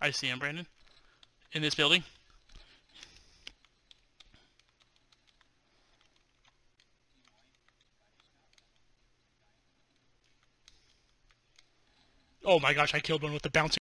I see him, Brandon. In this building. Oh my gosh, I killed one with the bouncing